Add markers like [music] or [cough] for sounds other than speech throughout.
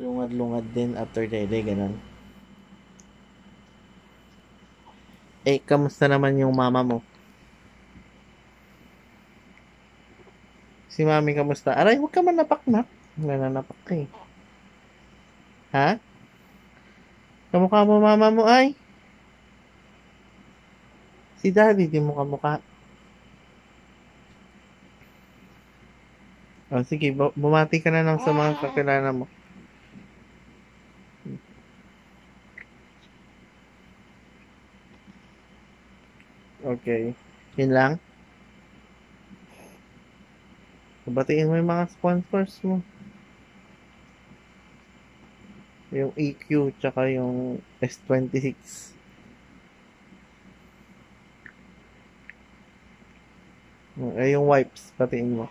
Lungad-lungad din after dede, ganun. Eh, kamusta naman yung mama mo? Si mami, kamusta? Aray, huwag ka man napak-nak. Nananapak eh. Ha? Kamukha mo mama mo ay? Si daddy, di mo kamukha. Oh, sige, bu- bumati ka na lang sa mga kakilala mo. Okay. Yun lang? Batiin mo yung mga sponsors mo. Yung EQ, tsaka yung S26. Eh, yung wipes, batiin mo.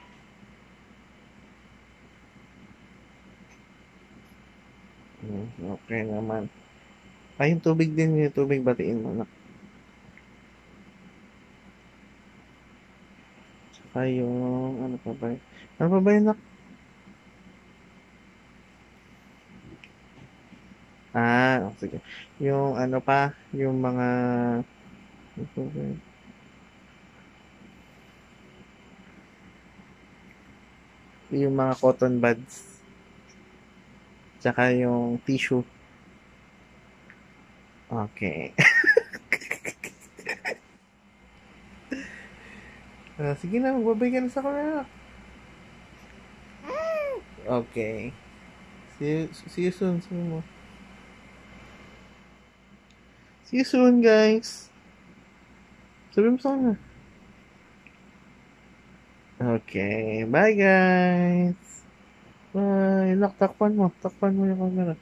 Hmm, Okay naman. Ay, yung tubig din, yung tubig batiin mo na. Tsaka yung, ano pa ba? Ano pa ba yun, nak? Ah, oh, sige. Yung ano pa, yung mga? Yung mga cotton buds. Tsaka yung tissue. Okay. [laughs] Ah, sige na, magbabay ka sa camera. Okay. See you, see you soon. Sabi mo. See you soon, guys. Sabi mo sa kanya. Okay. Bye, guys. Bye. Lock, takpan mo. Takpan mo yung camera.